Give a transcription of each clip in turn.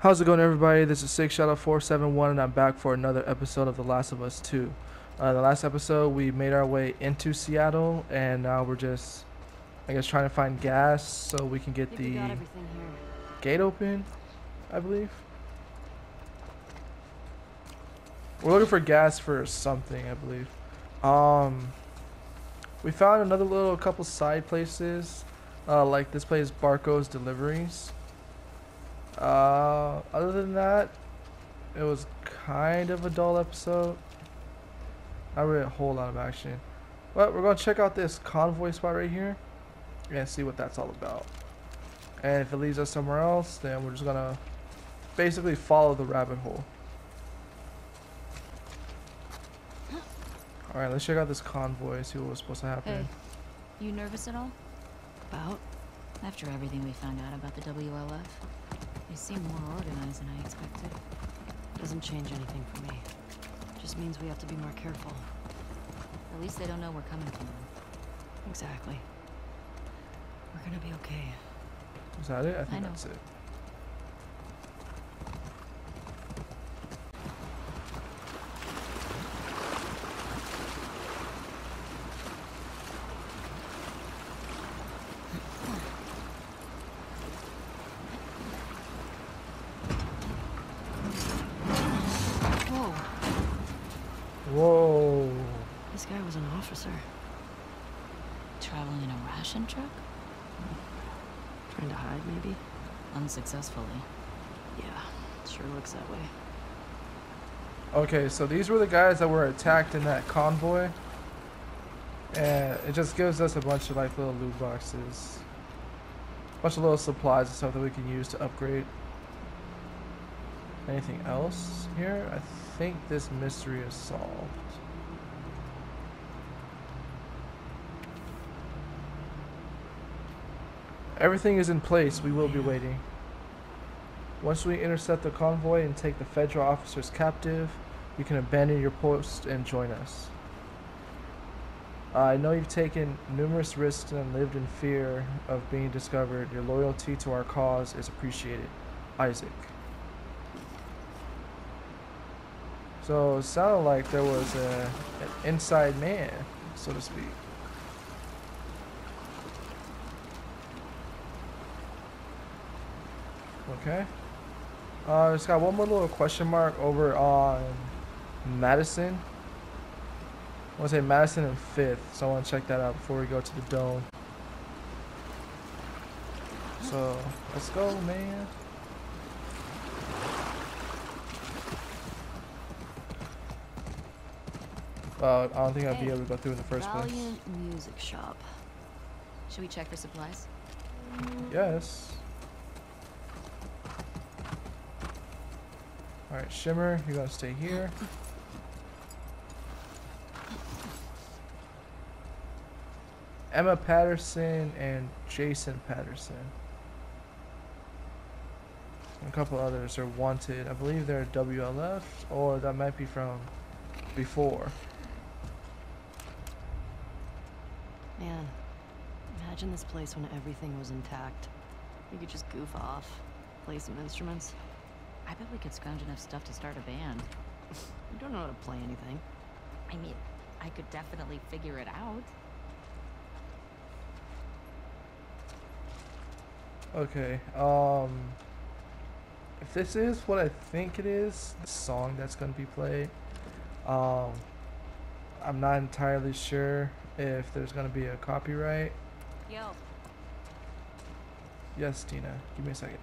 How's it going, everybody? This is SickShadow Four Seven One, and I'm back for another episode of The Last of Us Two. Uh, the last episode, we made our way into Seattle, and now we're just, I guess, trying to find gas so we can get the got everything here. gate open. I believe. We're looking for gas for something, I believe. Um, we found another little couple side places, uh, like this place, Barco's Deliveries. Uh, other than that, it was kind of a dull episode. Not really a whole lot of action. But we're gonna check out this convoy spot right here and see what that's all about. And if it leads us somewhere else, then we're just gonna basically follow the rabbit hole. Alright, let's check out this convoy, see what was supposed to happen. Hey, you nervous at all? About? After everything we found out about the WLF, they seem more organized than I expected. Doesn't change anything for me. Just means we have to be more careful. At least they don't know we're coming for them. Exactly. We're gonna be okay. Is that it? I think know. that's it. Whoa! Whoa. This guy was an officer. Traveling in a ration truck? Trying to hide, maybe? Unsuccessfully. Yeah, sure looks that way. Okay, so these were the guys that were attacked in that convoy. And it just gives us a bunch of like little loot boxes. A bunch of little supplies and stuff that we can use to upgrade. Anything else here? I think this mystery is solved. Everything is in place. We will be waiting. Once we intercept the convoy and take the federal officers captive, you can abandon your post and join us. I know you've taken numerous risks and lived in fear of being discovered. Your loyalty to our cause is appreciated. Isaac. So it sounded like there was a, an inside man, so to speak. Okay. Uh, it's got one more little question mark over on Madison. I want to say Madison and Fifth, so I want to check that out before we go to the dome. So let's go, man. Uh, I don't think I'd be able to go through in the first place. Valiant Music Shop. Should we check for supplies? Yes. Alright, Shimmer, you're gonna stay here. Emma Patterson and Jason Patterson. A couple others are wanted. I believe they're WLF, or that might be from before. Man, imagine this place when everything was intact. We could just goof off, play some instruments. I bet we could scrounge enough stuff to start a band. You don't know how to play anything. I mean, I could definitely figure it out. Okay, um if this is what I think it is, the song that's gonna be played, um I'm not entirely sure if there's gonna be a copyright. Yo, Yes, Dina, give me a second.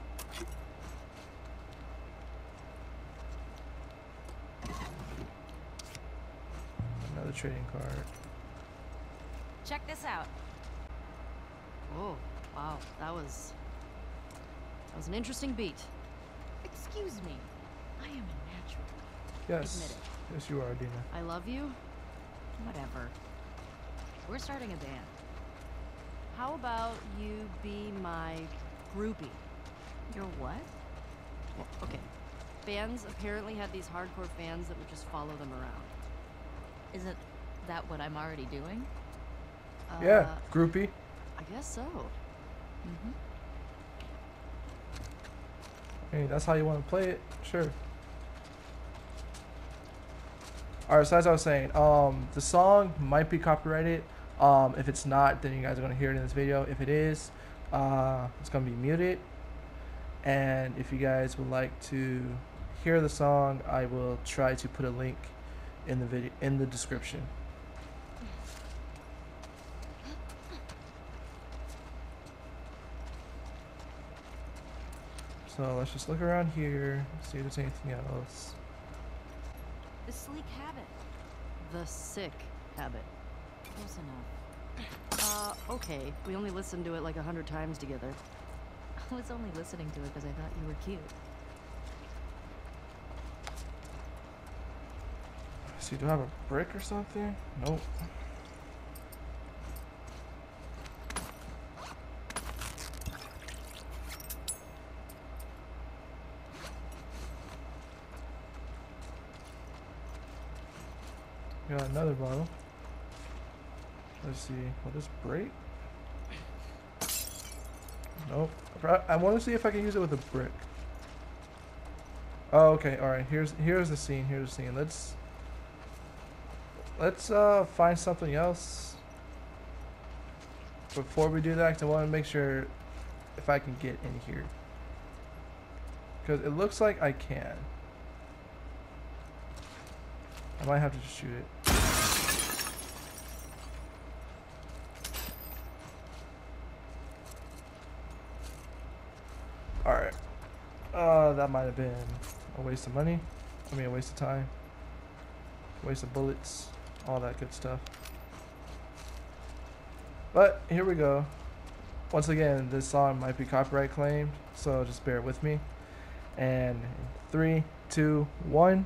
Another trading card. check this out. Oh, wow, that was... That was an interesting beat. Excuse me. I am a natural. Yes. Yes you are, Dina. I love you. Whatever. We're starting a band. How about you be my groupie? You're what? Well, okay. Bands apparently had these hardcore fans that would just follow them around. Isn't that what I'm already doing? yeah, Uh, groupie. I guess so. Mm-hmm. Hey, that's how you want to play it? Sure. Alright, so as I was saying, um, the song might be copyrighted. Um, if it's not, then you guys are going to hear it in this video. If it is, uh, it's going to be muted. And if you guys would like to hear the song, I will try to put a link in the video in the description. So let's just look around here, see if there's anything else. The sleek habit. The sick habit. Close enough. Uh, okay. We only listened to it like a hundred times together. I was only listening to it because I thought you were cute. See, do I have a brick or something? Nope. Got another bottle. Let's see. Will this break? Nope. I- want to see if I can use it with a brick. Oh, okay. All right. Here's here's the scene. Here's the scene. Let's let's uh find something else before we do that. I want to make sure if I can get in here because it looks like I can. I might have to just shoot it. Alright. Uh, that might have been a waste of money. I mean, a waste of time. Waste of bullets. All that good stuff. But, here we go. Once again, this song might be copyright claimed, so just bear with me. And three, two, one.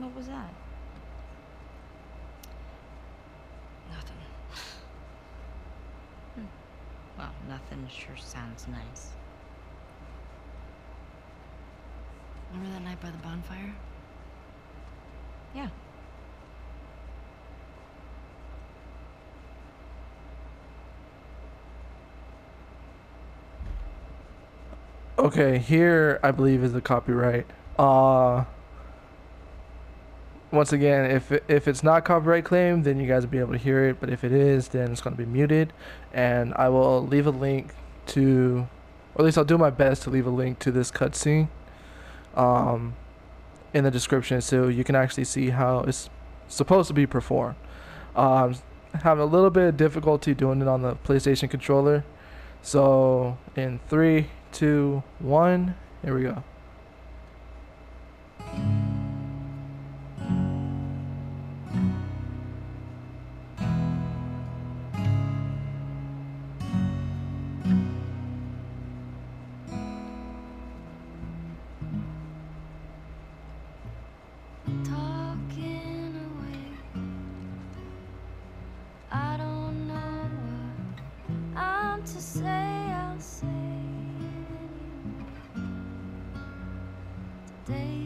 What was that? Nothing. Well, nothing sure sounds nice. Remember that night by the bonfire? Yeah. Okay, here I believe is the copyright. Uh once again, if if it's not copyright claim, then you guys will be able to hear it. But if it is, then it's going to be muted. And I will leave a link to, or at least I'll do my best to leave a link to this cutscene, um, in the description, so you can actually see how it's supposed to be performed. Um, having a little bit of difficulty doing it on the PlayStation controller. So in three, two, one, here we go.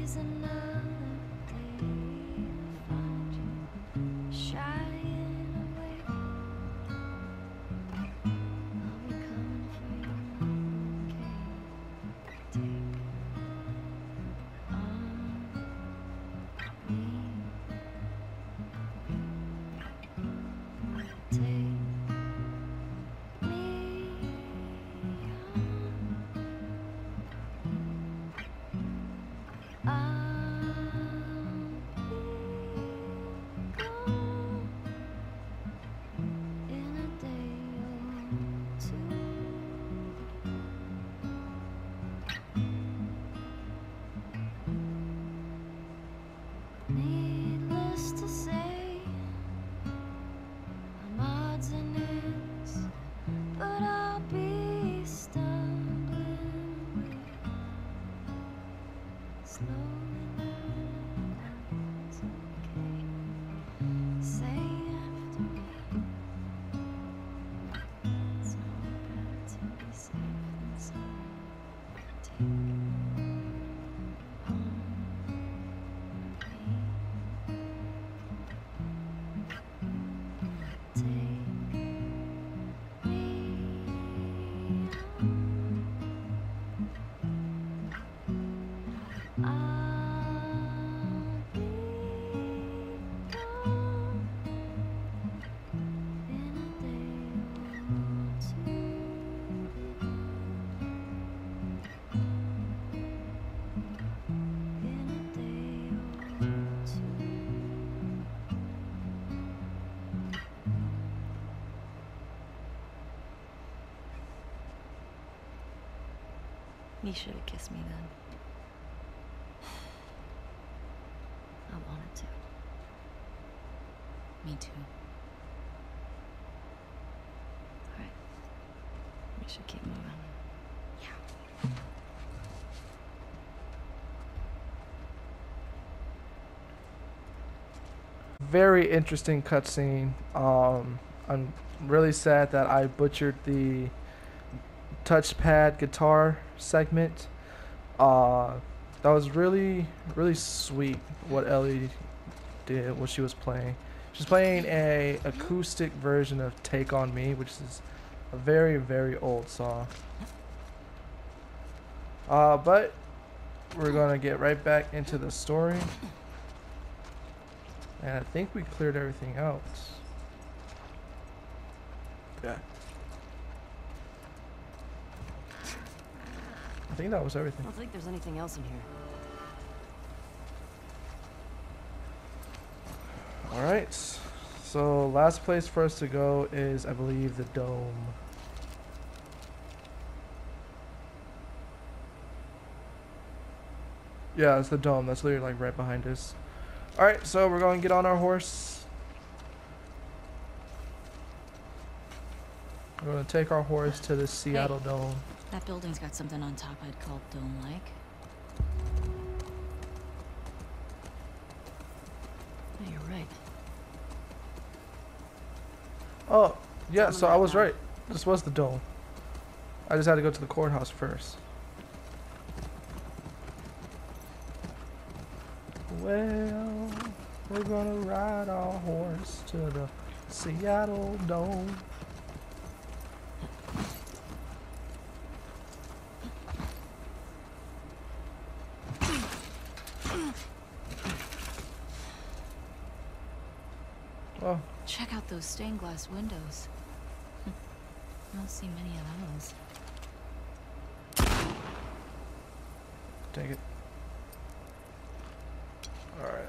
Today's another You should have kissed me then. I wanted to. Me too. Alright. We should keep moving. Yeah. Very interesting cutscene. Um, I'm really sad that I butchered the touchpad guitar segment. Uh, that was really, really sweet what Ellie did, what she was playing. She's playing a acoustic version of "Take on Me," which is a very, very old song. Uh, but we're gonna get right back into the story, and I think we cleared everything out. Yeah. I think that was everything. I don't think there's anything else in here. Alright. So last place for us to go is I believe the dome. Yeah, it's the dome. That's literally like right behind us. Alright, so we're going to get on our horse. We're going to take our horse to the Seattle Dome. That building's got something on top I'd call dome-like. Yeah, oh, you're right. Oh, yeah, so I was right. This was the dome. I just had to go to the courthouse first. Well, we're gonna ride our horse to the Seattle Dome. Oh, Check out those stained glass windows. I don't see many of those. take it. Alright.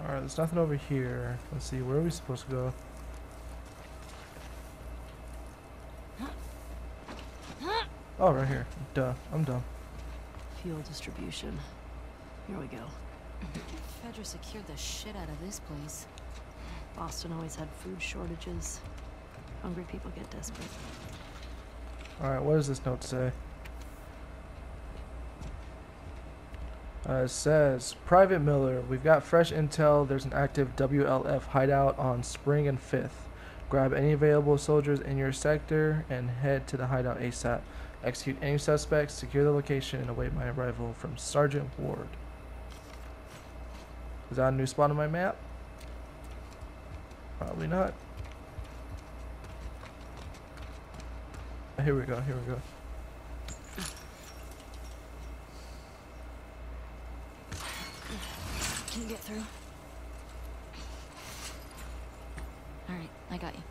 Alright, there's nothing over here. Let's see, where are we supposed to go? Oh, right here. Duh, I'm dumb. Fuel distribution. Here we go. Fedra secured the shit out of this place. Boston always had food shortages. Hungry people get desperate. Alright, what does this note say? Uh, it says, Private Miller, we've got fresh intel. There's an active WLF hideout on Spring and 5th. Grab any available soldiers in your sector and head to the hideout ASAP. Execute any suspects, secure the location, and await my arrival from Sergeant Ward. Is that a new spot on my map? Probably not. Ah, here we go, here we go. Can you get through? Alright, I got you.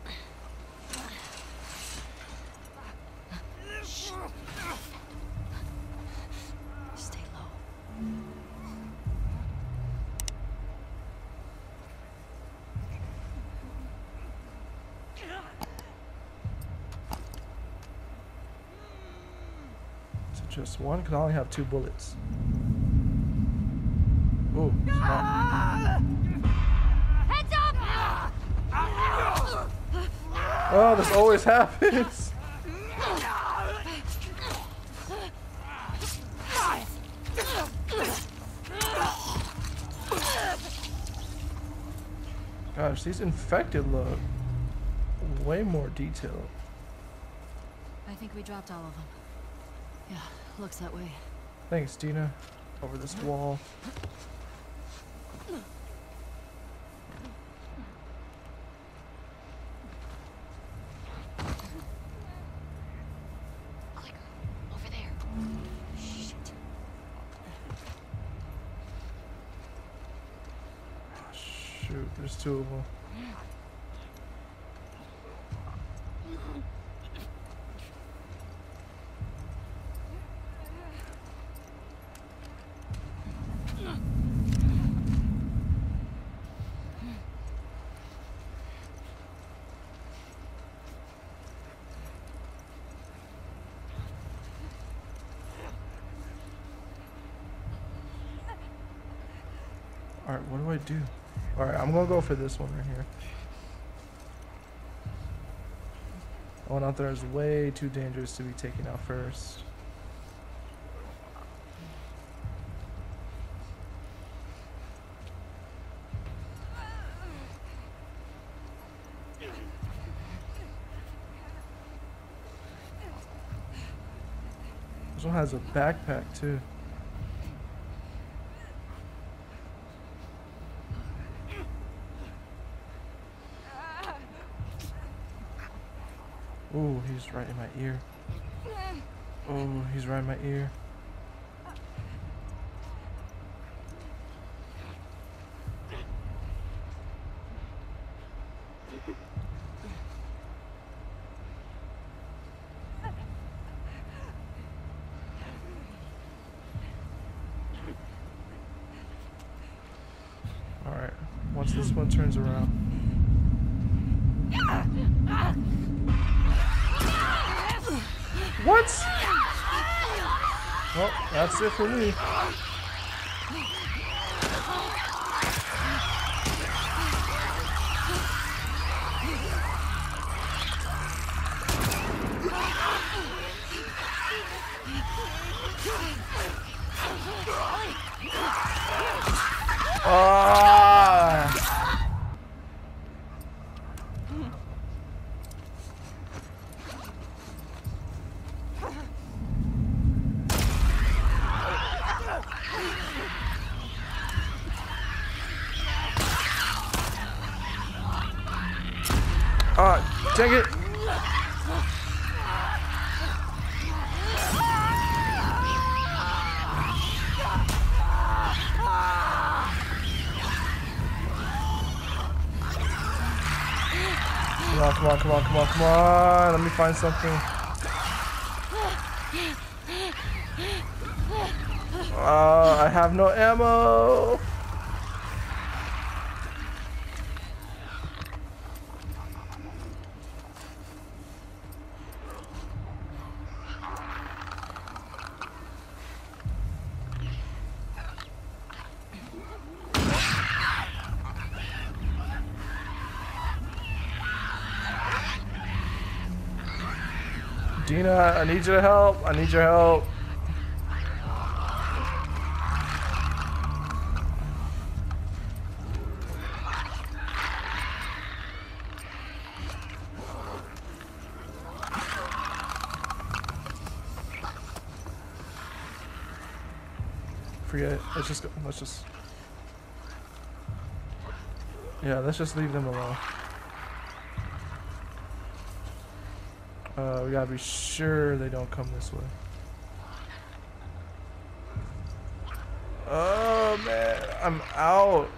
One? Because I only have two bullets. Ooh. Heads up! Oh, this always happens. Gosh, these infected look way more detailed. I think we dropped all of them. Yeah, looks that way. Thanks, Dina. Over this wall. Clicker, over there. Ah, shoot, there's two of them. Alright, what do I do? Alright, I'm gonna go for this one right here. The one out there is way too dangerous to be taken out first. This one has a backpack too. Ooh, he's right in my ear. Oh, he's right in my ear. Alright, once this one turns around. Well, that's it for me. Ah! Dang it! Come on, come on, come on, come on, come on. Let me find something. Uh, I have no ammo. Dina, I need you to help. I need your help. Forget it. Let's just go. Let's just. Yeah, let's just leave them alone. Uh, we gotta be sure they don't come this way. Oh man, I'm out.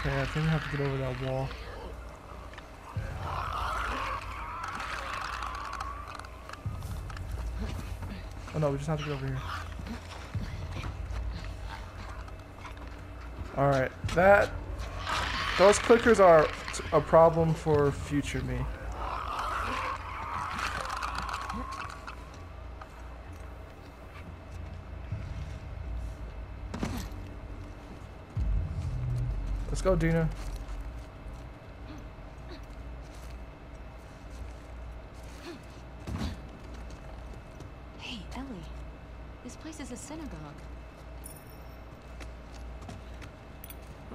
Okay, I think I have to get over that wall. Oh no, we just have to get over here. Alright, that... Those clickers are a problem for future me. Let's go, Dina. Ellie, this place is a synagogue.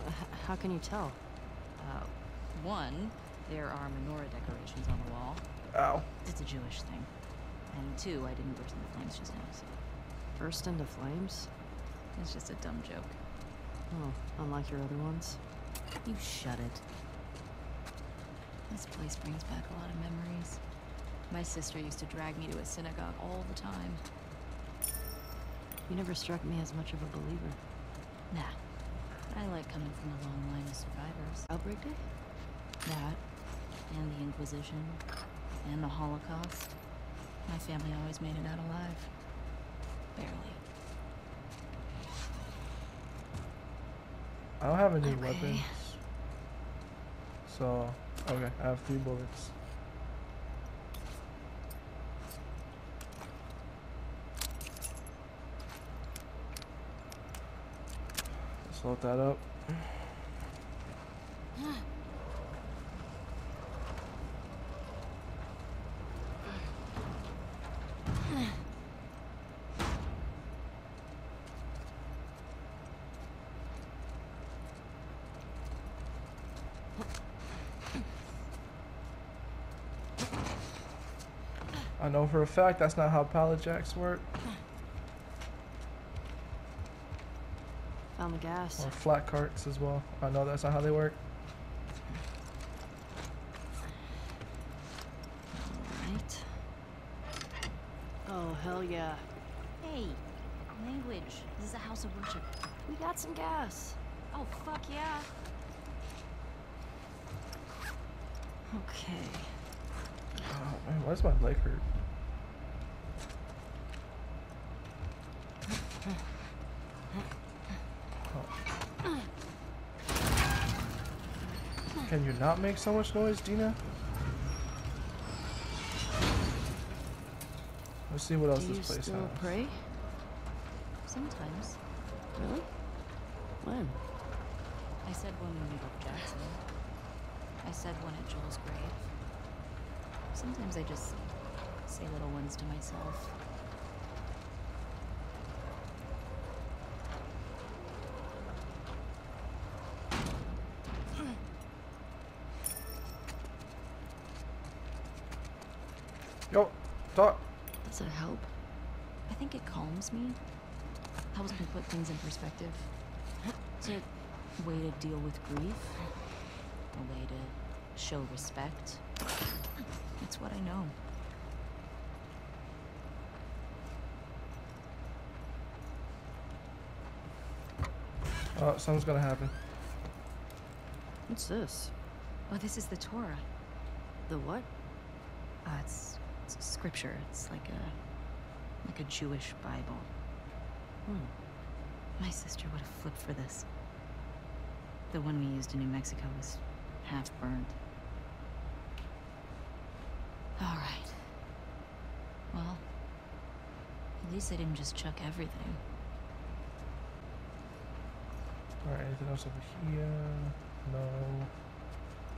H- how can you tell? Uh, one, there are menorah decorations on the wall. Oh. It's a Jewish thing. And two, I didn't burst into flames just now, so Burst into flames? it's just a dumb joke. Oh, unlike your other ones. You shut it. This place brings back a lot of memories. My sister used to drag me to a synagogue all the time. You never struck me as much of a believer. Nah. I like coming from a long line of survivors. Outbreak Day? That, and the Inquisition, and the Holocaust. My family always made it out alive. Barely. I don't have any Okay. weapons. So, okay, I have three bullets. Load that up. I know for a fact that's not how pallet jacks work, Found gas. or flat carts as well. I know that's not how they work. Alright. Oh, hell yeah. Hey, language. This is a house of worship. We got some gas. Oh, fuck yeah. Okay. Oh, man, why does my leg hurt? Oh. Can you not make so much noise, Dina? Let's see what else Do you this place still has. pray? Sometimes. Really? When? I said one when we meet up Jackson. I said one at Joel's grave. Sometimes I just say little ones to myself. Yo, talk. Does it help? I think it calms me. Helps me put things in perspective. It's a way to deal with grief. A way to show respect. It's what I know. Oh, something's gonna happen. What's this? Oh, this is the Torah. The what? Uh, it's, it's scripture. It's like a like a Jewish Bible. Hmm. My sister would have flipped for this. The one we used in New Mexico was half burned. All right. Well, at least I didn't just chuck everything. Alright, anything else over here? No.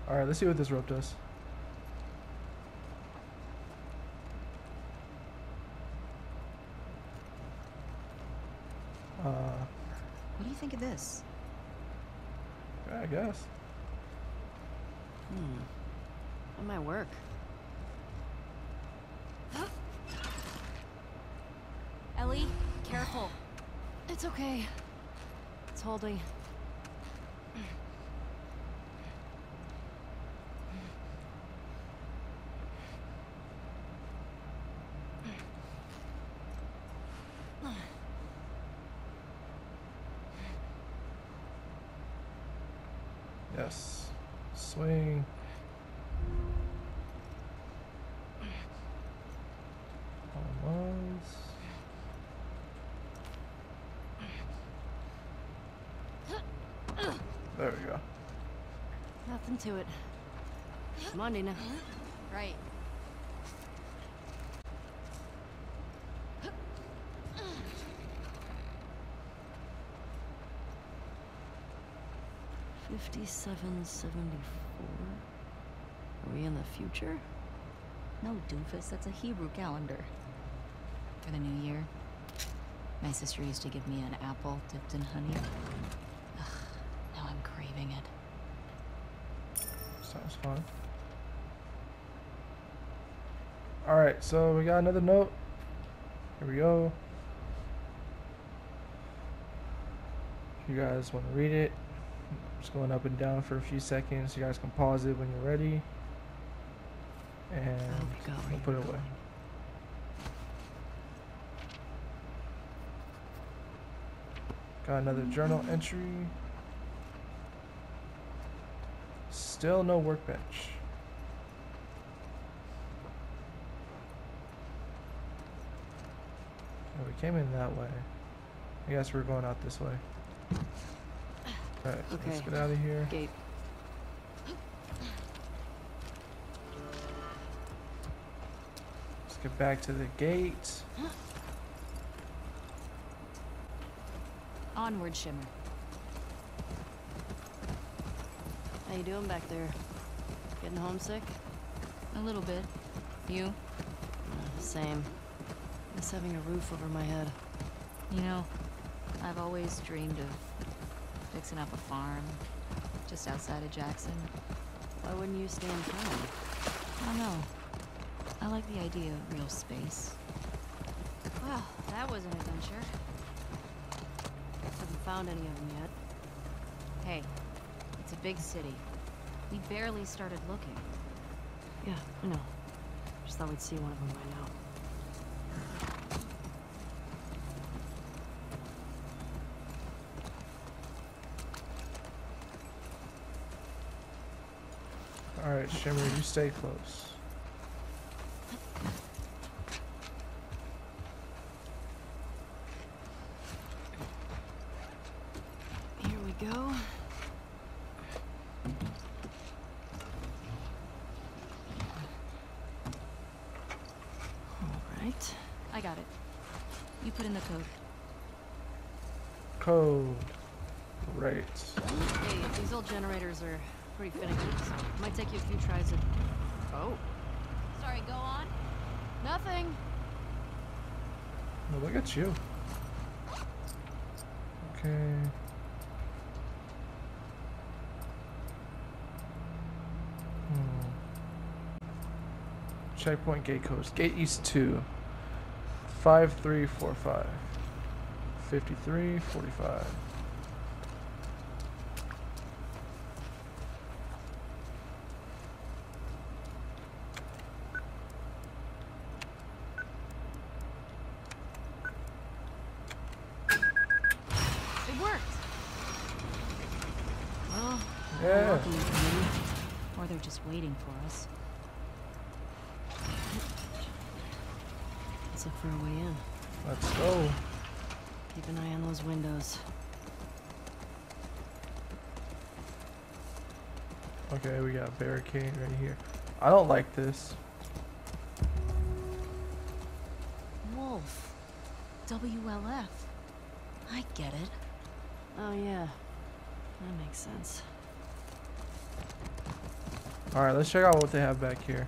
Alright, let's see what this rope does. Uh, What do you think of this? I guess. Hmm. That might work. Ellie, careful. It's okay. It's holding. There we go. Nothing to it. Come on, Dina. Right. Fifty-seven seventy-four. Are we in the future? No, doofus. That's a Hebrew calendar. for the new year. My sister used to give me an apple dipped in honey. Ugh, now I'm craving it. Fun. Alright, so we got another note. Here we go. If you guys want to read it, just going up and down for a few seconds. You guys can pause it when you're ready. And I hope you got where we'll put it away. Got another journal entry. Still no workbench. Oh, we came in that way. I guess we're going out this way. Alright, so let's get out of here. Gate. Let's get back to the gate. Onward, Shimmer. How you doing back there? Getting homesick? A little bit. You? Uh, same. Miss having a roof over my head. You know, I've always dreamed of fixing up a farm just outside of Jackson. Why wouldn't you stay in town? I don't know. I like the idea of real space. Well, that was an adventure. Haven't found any of them yet. Hey, big city. We barely started looking. Yeah, I know. Just thought we'd see one of them by now. Alright, Shimmer, you stay close. Here we go. All right. I got it. You put in the code. Code. Right. Hey, these old generators are pretty finicky, so it might take you a few tries to... Oh. Sorry, go on. Nothing. Oh, look at you. Okay. Hmm. Checkpoint gate codes. Gate East 2. 5345. 5345. It worked! Well, Yeah. lucky for me. Or they're just waiting for us. Let's look for a way in. Let's go. Keep an eye on those windows. Okay, we got a barricade right here. I don't like this. Wolf. WLF. I get it. Oh, yeah. That makes sense. Alright, let's check out what they have back here.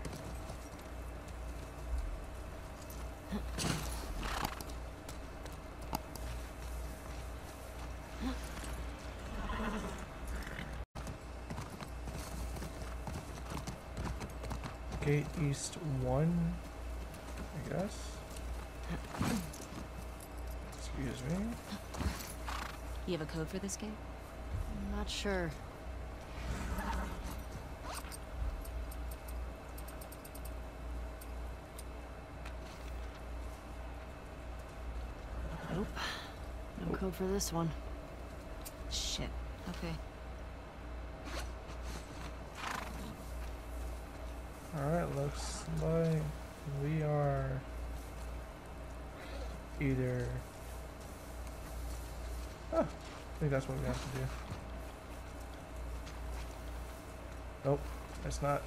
Gate East 1, I guess. Excuse me. You have a code for this gate? I'm not sure. Nope. No code for this one. Shit. Okay. Alright, looks like we are either. Oh, I think that's what we have to do. Nope, that's not.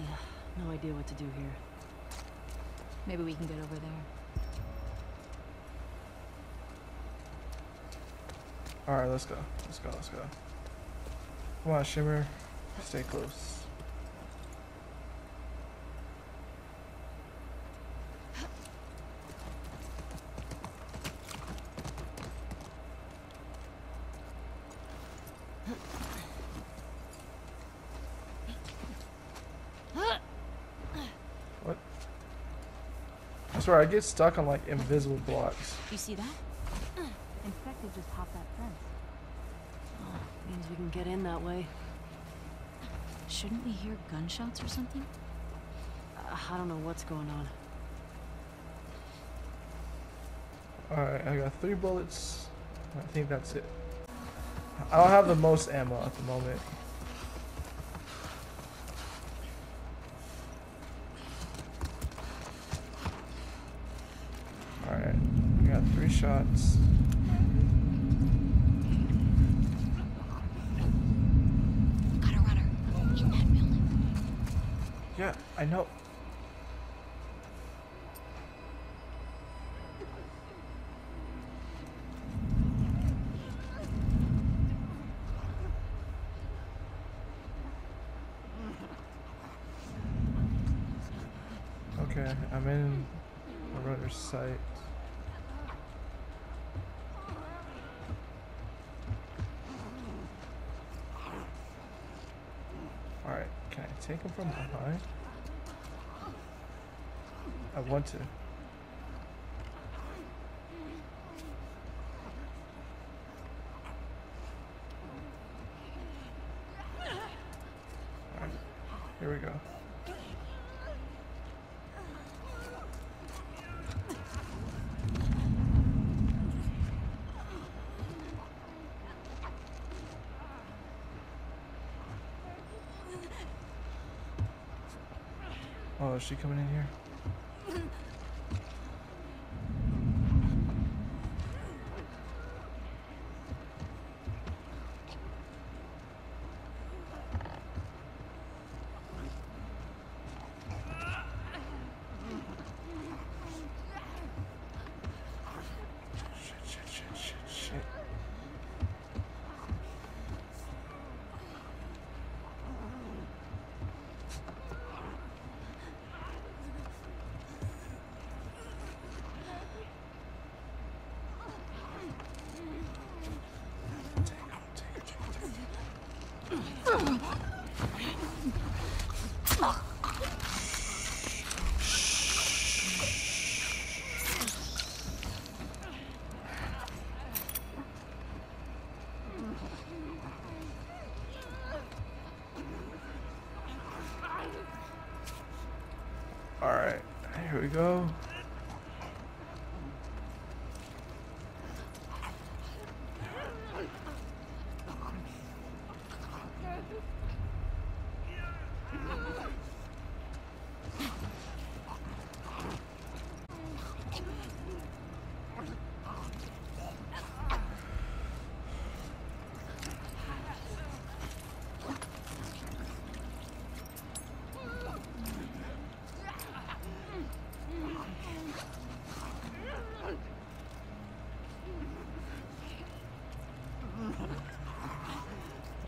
Yeah, no idea what to do here. Maybe we can get over there. Alright, let's go. Let's go, let's go. Come on, Shimmer. Stay close. Swear, I get stuck on like invisible blocks. You see that? Infected just hopped that fence. Oh, means we can get in that way. Shouldn't we hear gunshots or something? Uh, I don't know what's going on. Alright, I got three bullets. I think that's it. I don't have the most ammo at the moment. Alright, we got three shots. Got a runner. In that building. Yeah, I know. Okay, I'm in a runner's sight. Alright, can I take him from behind? I want to. Alright, here we go. Oh, is she coming in here? Go.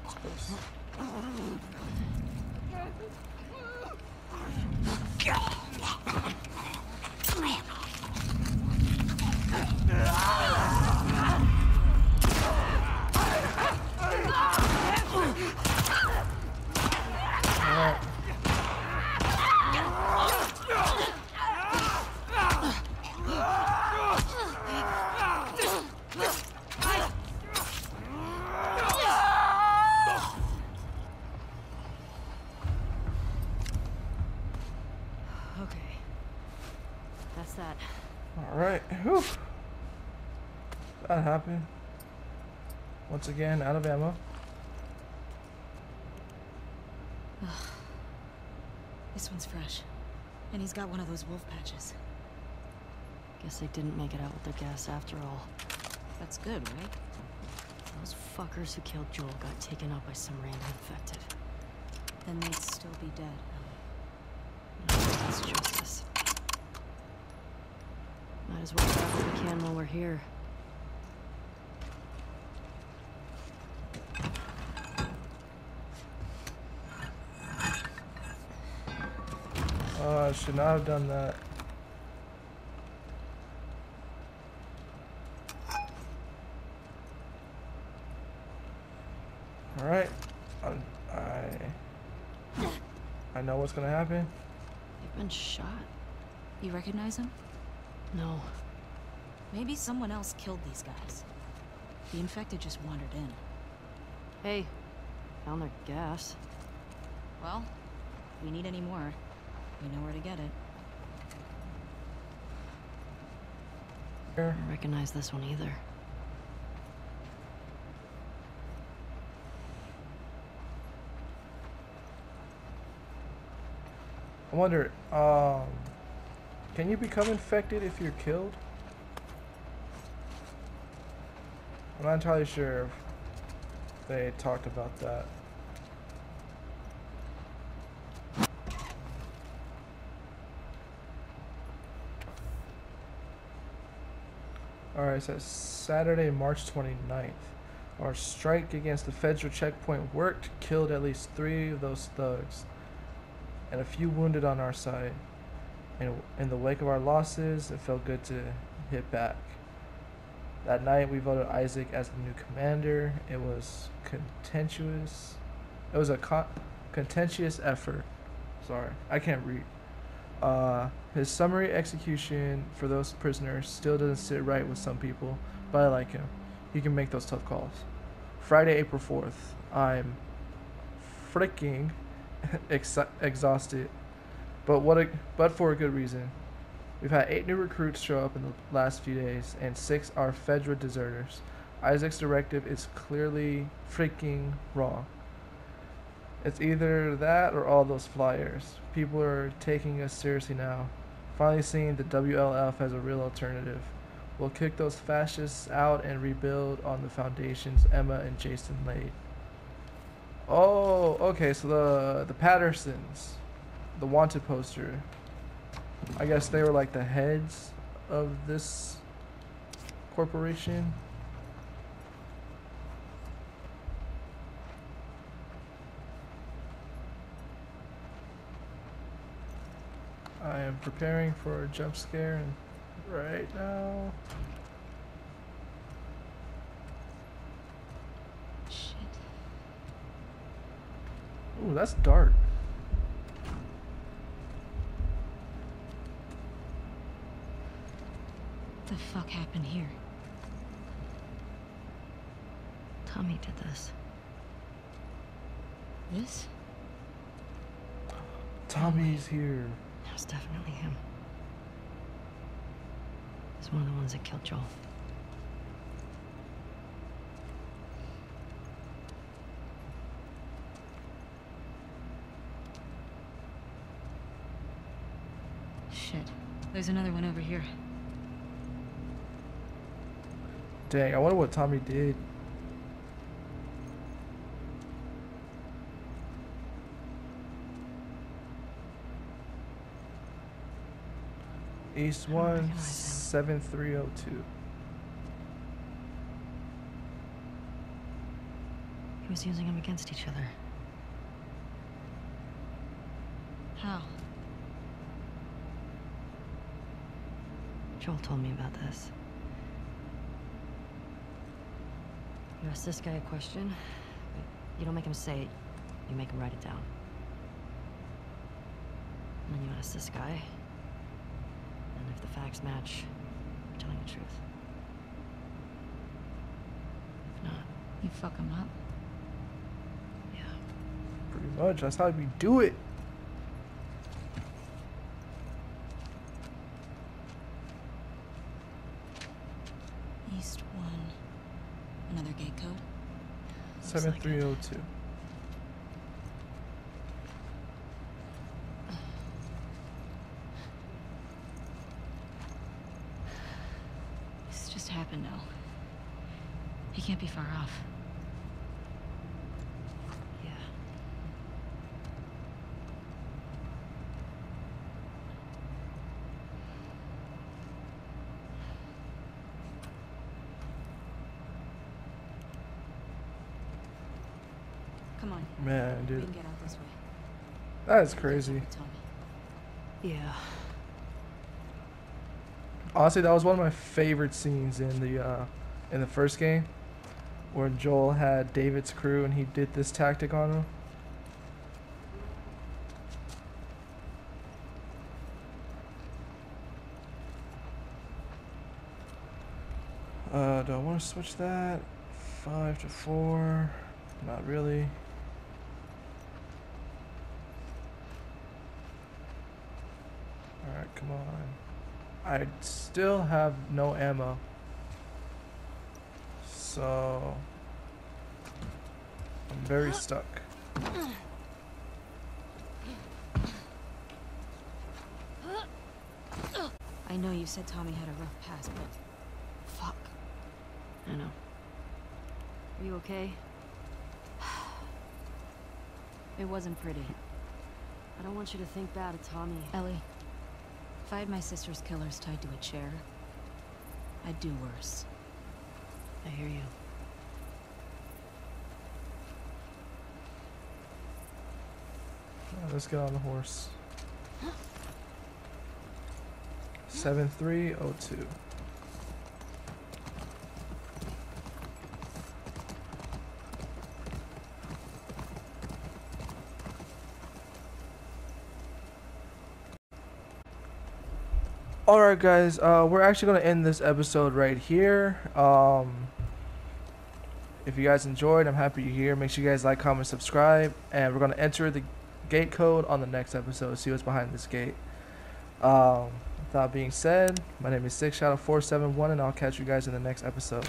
That's close. Alright. Okay. That's that. Alright. Whew. That happened. Once again, out of ammo. This one's fresh. And he's got one of those wolf patches. Guess they didn't make it out with their gas after all. That's good, right? Those fuckers who killed Joel got taken out by some random infected. Then they'd still be dead. That's justice. Might as well grab what we can while we're here. Oh, I should not have done that. Alright. I, I I know what's gonna happen. They've been shot. You recognize him? No. Maybe someone else killed these guys. The infected just wandered in. Hey, found their gas. Well, we need any more, we know where to get it. I don't recognize this one either. I wonder, um, can you become infected if you're killed? I'm not entirely sure if they talked about that. Alright, says Saturday, March 29th. Our strike against the federal checkpoint worked, killed at least three of those thugs, and a few wounded on our side. In, in the wake of our losses, it felt good to hit back. That night, we voted Isaac as the new commander. It was contentious. It was a con- contentious effort. Sorry, I can't read. Uh, his summary execution for those prisoners still doesn't sit right with some people, but I like him. He can make those tough calls. Friday, April 4th. I'm freaking ex- exhausted, but what a but for a good reason. We've had eight new recruits show up in the last few days, and six are Fedra deserters. Isaac's directive is clearly freaking wrong. It's either that or all those flyers. People are taking us seriously now. Finally seeing the WLF as a real alternative. We'll kick those fascists out and rebuild on the foundations Emma and Jason laid. Oh, okay, so the the Pattersons, the wanted poster. I guess they were like the heads of this corporation. I am preparing for a jump scare and right now. Shit. Ooh, that's dark. What the fuck happened here? Tommy did this. This? Tommy's here. That was definitely him. He's one of the ones that killed Joel. Shit. There's another one over here. Dang, I wonder what Tommy did. East one seven three oh two. He was using them against each other. How? Joel told me about this. You ask this guy a question, but you don't make him say it, you make him write it down. And then you ask this guy, and if the facts match. I'm telling the truth. If not... You fuck him up? Yeah. Pretty much. That's how we do it. East 1. Another gate code? 7302. Be far off. Yeah. Come on. Man, We dude, can get out this way. that is crazy. Yeah. Honestly, that was one of my favorite scenes in the uh, in the first game, where Joel had David's crew and he did this tactic on him. Uh, do I want to switch that? Five to four. Not really. Alright, come on. I still have no ammo. So. I'm very stuck. I know you said Tommy had a rough past, but fuck. I know. Are you okay? It wasn't pretty. I don't want you to think bad of Tommy. Ellie, if I had my sister's killers tied to a chair, I'd do worse. I hear you. Alright, let's get on the horse. 7302. Alright guys, uh, we're actually going to end this episode right here. Um, if you guys enjoyed, I'm happy you're here. Make sure you guys like, comment, subscribe. And we're going to enter the gate code on the next episode. See what's behind this gate. Um, with that being said, my name is SickShadow Four Seven One, and I'll catch you guys in the next episode.